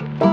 you